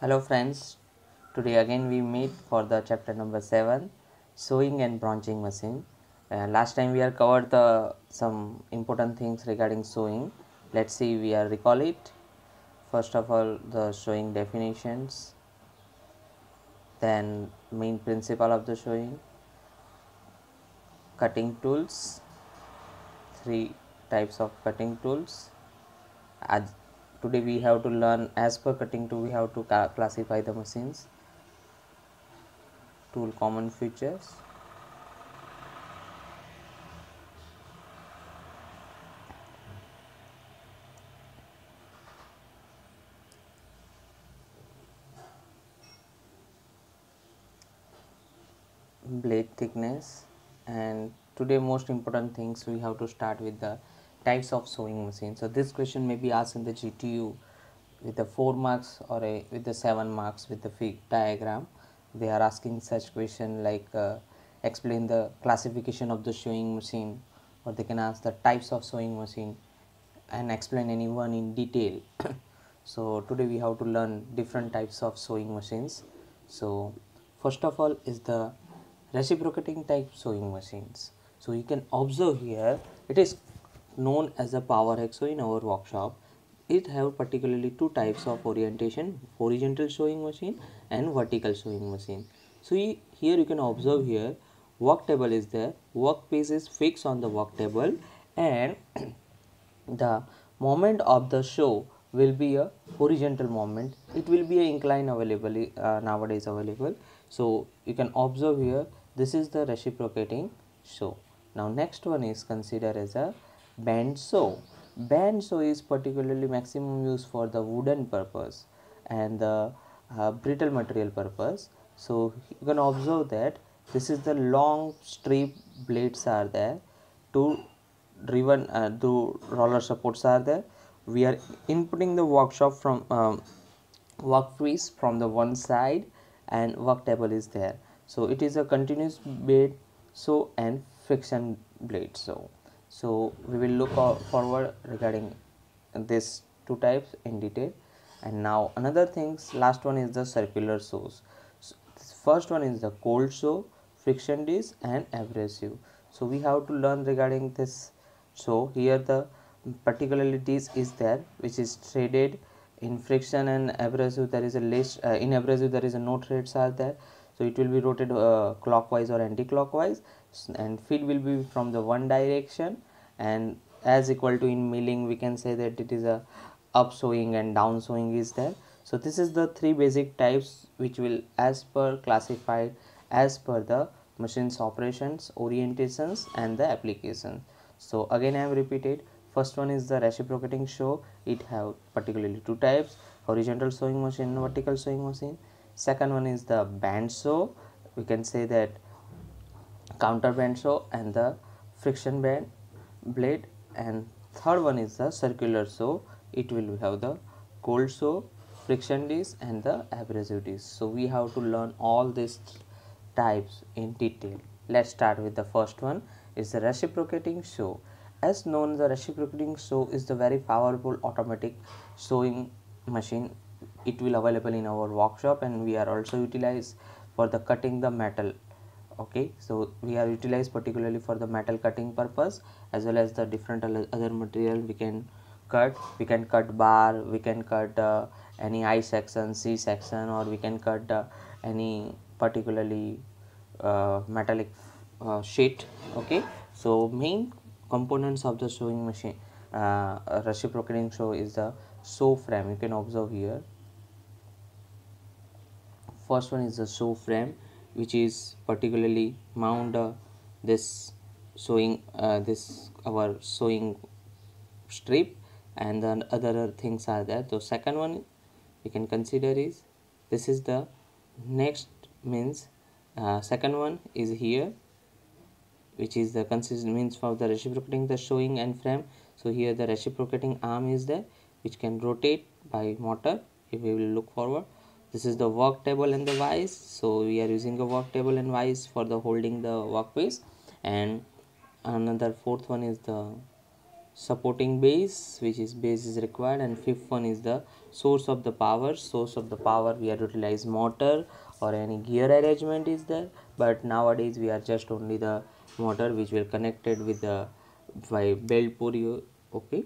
Hello friends, today again we meet for the chapter number 7 sawing and broaching machine. Uh, last time we have covered the some important things regarding sawing. Let's see we are recall it. First of all the sawing definitions, then main principle of the sawing, cutting tools, three types of cutting tools. Today we have to learn as per cutting tool we have to classify the machines. Tool common features. Blade thickness. And today most important things we have to start with the types of sawing machine. So this question may be asked in the gtu with the 4 marks or a, with the 7 marks with the fig diagram. They are asking such question like uh, explain the classification of the sawing machine or they can ask the types of sawing machine and explain any one in detail. So today we have to learn different types of sawing machines. So first of all is the reciprocating type sawing machines. So you can observe here it is known as a power hacksaw in our workshop. It have particularly two types of orientation horizontal sawing machine and vertical sawing machine. So here you can observe here work table is there workpiece is fixed on the work table and the moment of the saw will be a horizontal moment. It will be a incline available uh, nowadays available. So you can observe here this is the reciprocating saw. Now next one is considered as a band saw band saw is particularly maximum used for the wooden purpose and the uh, brittle material purpose. So you can observe that this is the long strip blades are there. Two driven uh, two roller supports are there. We are inputting the workshop from um, workpiece from the one side and work table is there. So it is a continuous blade so and friction blade so so we will look forward regarding this two types in detail. And now another things last one is the circular saws so first one is the cold saw friction disc and abrasive. So we have to learn regarding this. So here the particularly disc is there which is threaded. In friction and abrasive there is a list uh, in abrasive there is a no threads are there. So it will be rotated uh, clockwise or anti-clockwise. And feed will be from the one direction and as equal to in milling we can say that it is a up sawing and down sawing is there. So this is the three basic types which will as per classified as per the machine's operations orientations and the application. So again i have repeated. First one is the reciprocating saw. It have particularly two types horizontal sawing machine vertical sawing machine. Second one is the band saw we can say that contour band saw and the friction band blade and third one is the circular saw. It will have the cold saw friction disc and the abrasive disc. So we have to learn all these types in detail. Let's start with the first one is the reciprocating saw. As known the reciprocating saw is the very powerful automatic sawing machine. It will available in our workshop and we are also utilized for the cutting the metal okay so we are utilized particularly for the metal cutting purpose as well as the different other material we can cut. We can cut bar we can cut uh, any i section c section or we can cut uh, any particularly uh, metallic uh, sheet. Okay so main components of the sawing machine uh, reciprocating saw is the saw frame. You can observe here. First one is the saw frame which is particularly mount uh, this sawing uh, this our sawing strip and then other things are there. The second one we can consider is this is the next means uh, second one is here which is the consist means for the reciprocating the showing and frame. So here the reciprocating arm is there which can rotate by motor if we will look forward this is the work table and the vise so we are using a work table and vise for the holding the workpiece. And another fourth one is the supporting base which is base is required. And fifth one is the source of the power. Source of the power we are utilize motor or any gear arrangement is there. But nowadays we are just only the motor which will connected with the by belt pulley okay?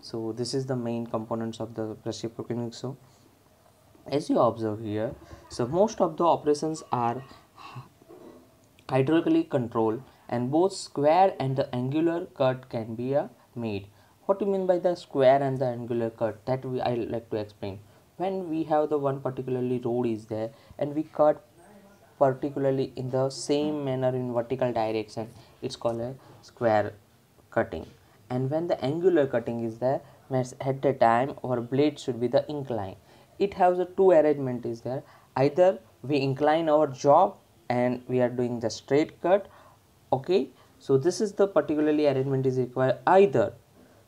So this is the main components of the reciprocating so as you observe here so most of the operations are hydraulically controlled and both square and the angular cut can be uh, made. What do you mean by the square and the angular cut? That we i like to explain. When we have the one particularly road is there and we cut particularly in the same manner in vertical direction it's called a square cutting. And when the angular cutting is there at the time our blade should be the incline it has a two arrangement is there. Either we incline our job and we are doing the straight cut okay? So this is the particularly arrangement is required either.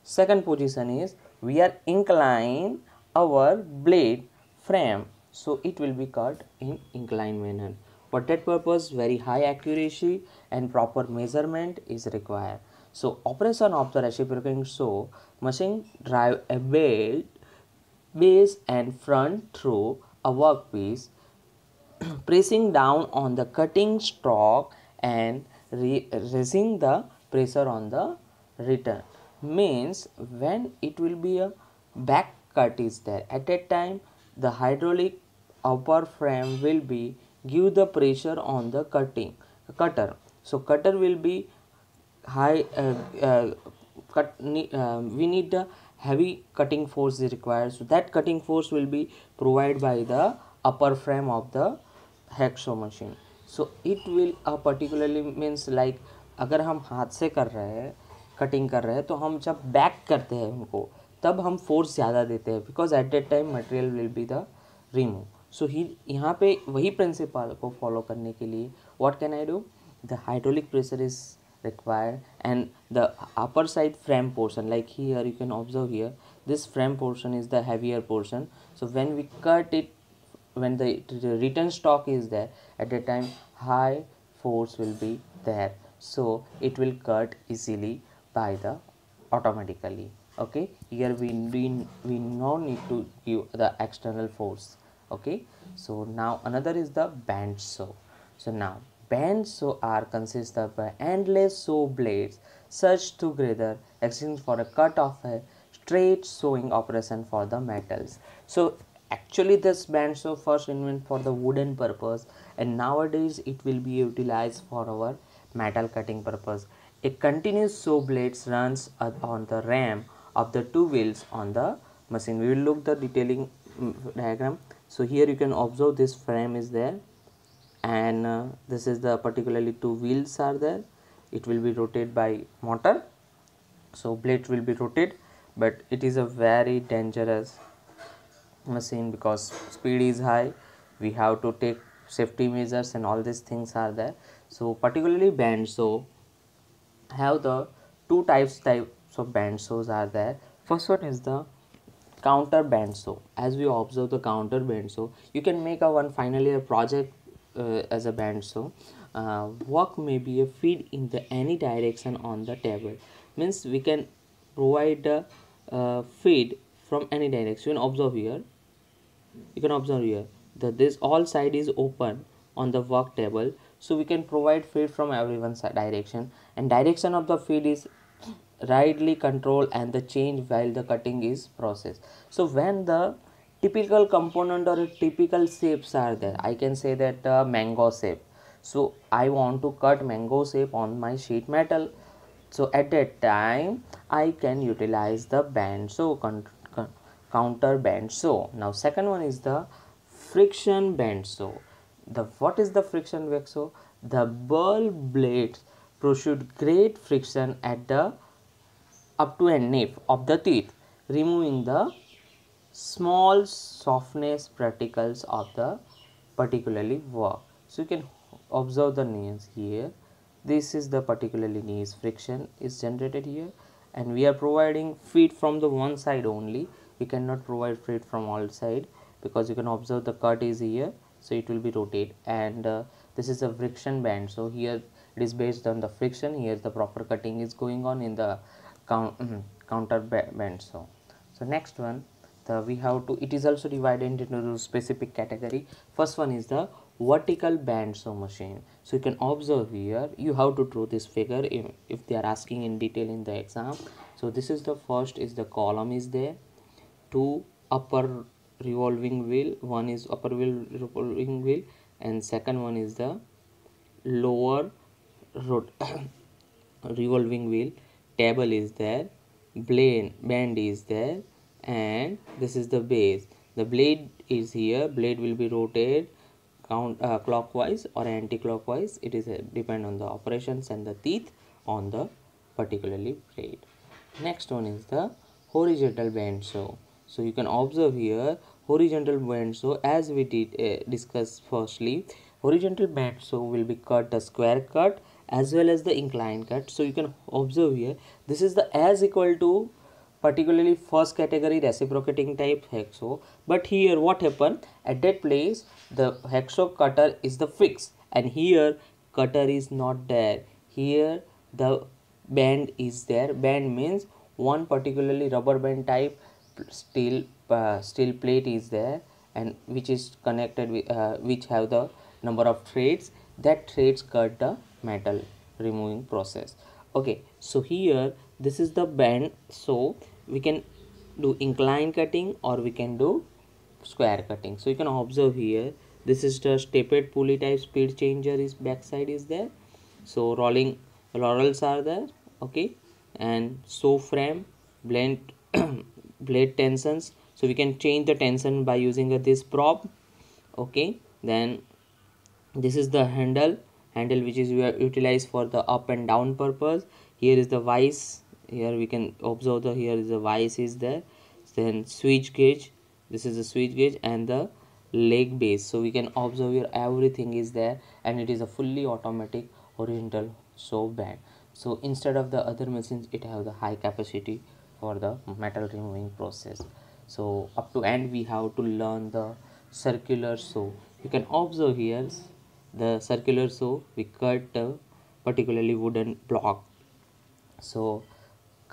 Second position is we are incline our blade frame. So it will be cut in incline manner. For that purpose very high accuracy and proper measurement is required. So operation of the reciprocating saw machine drive a belt base and front through a workpiece pressing down on the cutting stroke and raising the pressure on the return. Means when it will be a back cut is there at that time the hydraulic upper frame will be give the pressure on the cutting cutter. So cutter will be high uh, uh, cut uh, we need the heavy cutting force is required so that cutting force will be provided by the upper frame of the hacksaw machine so it will uh, particularly means like अगर हम हाथ से कर रहे हैं cutting कर रहे हैं तो हम जब बैक करते हैं उनको तब हम फोर्स ज़्यादा देते हैं because at that time material will be the remove so ही यहाँ पे वही प्रिंसिपल को फॉलो करने के लिए what can I do the hydraulic pressure is required and the upper side frame portion like here you can observe here this frame portion is the heavier portion. So when we cut it when the, the return stock is there at the time high force will be there. So it will cut easily by the automatically. Okay? Here we we, we no need to give the external force. Okay? So now another is the band saw. So now Band saw are consist of endless saw blades surged together existing for a cut of a straight sawing operation for the metals. So actually this band saw first invented for the wooden purpose and nowadays it will be utilized for our metal cutting purpose. A continuous saw blades runs on the ram of the two wheels on the machine. We will look the detailing mm, diagram. So here you can observe this frame is there and uh, this is the particularly two wheels are there. It will be rotated by motor. So blade will be rotated but it is a very dangerous machine because speed is high. We have to take safety measures and all these things are there. So particularly band saw have the two types types of band saws are there. First one is the contour band. Saw as we observe the contour band saw you can make a one finally a project as a band saw uh, work may be a feed in the any direction on the table. Means we can provide uh, feed from any direction. Observe here. You can observe here that this all side is open on the work table so we can provide feed from everyone's direction. And direction of the feed is rightly controlled and the change while the cutting is processed. So when the typical component or typical shapes are there. I can say that uh, mango shape. So i want to cut mango shape on my sheet metal. So at that time i can utilize the band saw contour band saw. Now second one is the friction band saw. The what is the friction band saw? The ball blades produce great friction at the up to a nip of the teeth removing the small softness particles of the particularly work. So you can observe the nails here. This is the particularly nice friction is generated here and we are providing feed from the one side only. We cannot provide feed from all side because you can observe the cut is here. So it will be rotate and uh, this is a friction band. So here it is based on the friction. Here the proper cutting is going on in the contour band. So so next one the we have to it is also divided into specific category. First one is the vertical band saw machine. So you can observe here you have to draw this figure if, if they are asking in detail in the exam. So this is the first is the column is there. Two upper revolving wheel one is upper wheel revolving wheel and second one is the lower revolving wheel. Table is there blade band is there and this is the base. The blade is here. Blade will be rotated count uh, clockwise or anti-clockwise. It is uh, depend on the operations and the teeth on the particularly blade. Next one is the horizontal band saw. So you can observe here horizontal band saw as we did uh, discuss firstly horizontal band saw will be cut a square cut as well as the inclined cut. So you can observe here this is the as equal to particularly first category reciprocating type hacksaw but here what happened? At that place the hacksaw cutter is the fix and here cutter is not there. Here the band is there. Band means one particularly rubber band type steel uh, steel plate is there and which is connected with uh, which have the number of threads. That threads cut the metal removing process. Okay so here this is the band so we can do incline cutting or we can do square cutting. So you can observe here this is the stepped pulley type speed changer is backside is there. So rolling laurels are there okay? And so frame blend blade tensions. So we can change the tension by using a, this prop okay? Then this is the handle handle which is utilized for the up and down purpose. Here is the vice here we can observe the here is the vice is there. Then switch gauge this is the switch gauge and the leg base. So we can observe here everything is there and it is a fully automatic horizontal saw band. So instead of the other machines it have the high capacity for the metal removing process. So up to end we have to learn the circular saw. You can observe here the circular saw we cut a particularly wooden block. So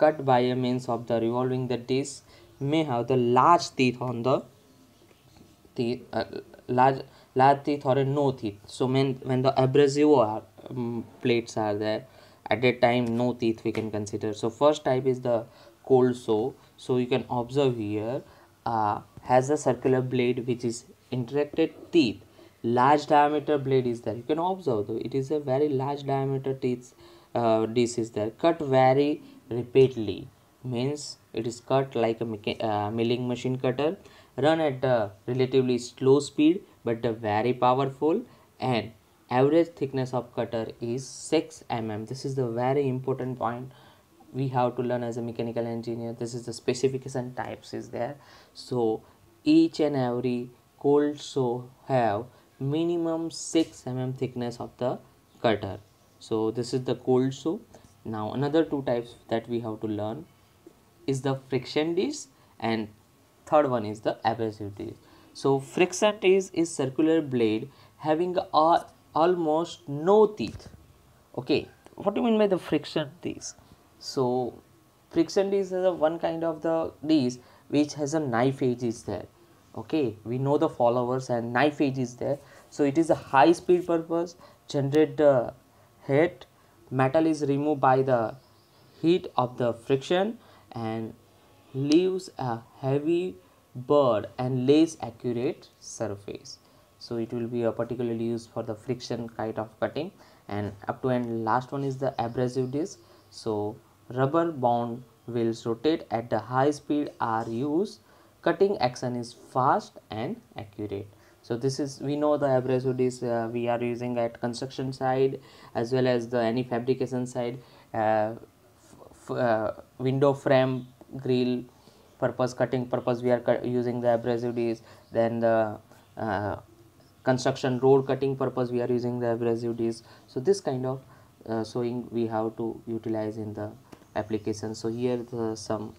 cut by a means of the revolving the disc may have the large teeth on the teeth uh, large large teeth or a no teeth. So when when the abrasive are, um, plates are there at that time no teeth we can consider. So first type is the cold saw so you can observe here uh, has a circular blade which is interacted teeth. Large diameter blade is there. You can observe though it is a very large diameter teeth uh, this is there. Cut very repeatedly means it is cut like a uh, milling machine cutter run at a relatively slow speed but very powerful and average thickness of cutter is 6 mm this is the very important point we have to learn as a mechanical engineer. This is the specification types is there. So each and every cold saw have minimum 6 mm thickness of the cutter. So this is the cold saw now another two types that we have to learn is the friction disc and third one is the abrasive disc. So friction disc is circular blade having a, almost no teeth. Okay what do you mean by the friction disc? So friction disc is a one kind of the disc which has a knife edge is there. Okay we know the followers and knife edge is there. So it is a high speed purpose generate the heat metal is removed by the heat of the friction and leaves a heavy burr and less accurate surface. So it will be a particularly used for the friction kind of cutting. And up to and last one is the abrasive disc. So rubber bound wheels rotate at the high speed are used. Cutting action is fast and accurate so this is we know the abrasive disc uh, we are using at construction side as well as the any fabrication side uh, uh, window frame grill purpose cutting purpose we are using the abrasive disc then the uh, construction road cutting purpose we are using the abrasive disc so this kind of uh, sawing we have to utilize in the application. So here the some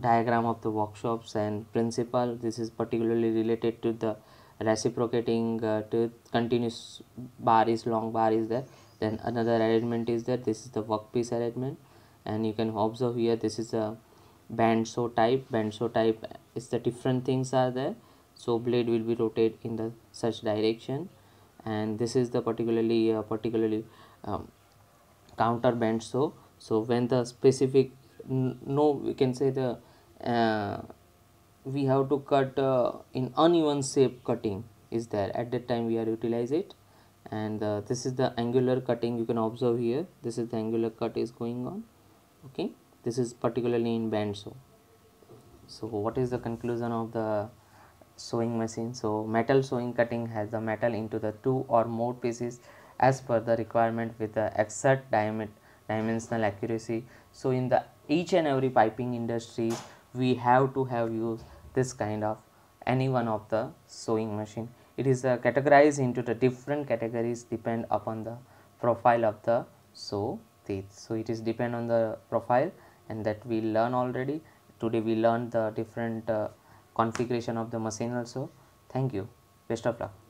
diagram of the workshops and principle. This is particularly related to the reciprocating uh, to continuous bar is long bar is there. Then another arrangement is there. This is the workpiece arrangement. And you can observe here this is a band saw type. Band saw type is the different things are there. So blade will be rotated in the such direction. And this is the particularly uh, particularly um, contour band saw so when the specific no we can say the uh, we have to cut uh, in uneven shape cutting is there. At that time we are utilize it. And uh, this is the angular cutting you can observe here. This is the angular cut is going on. Okay? This is particularly in band saw so what is the conclusion of the sawing machine? So metal sawing cutting has the metal into the two or more pieces as per the requirement with the exact diameter dimensional accuracy. So in the each and every piping industry we have to have used this kind of any one of the sawing machine. It is uh, categorized into the different categories depend upon the profile of the saw teeth. So it is depend on the profile and that we learn already. Today we learned the different uh, configuration of the machine also. Thank you. Best of luck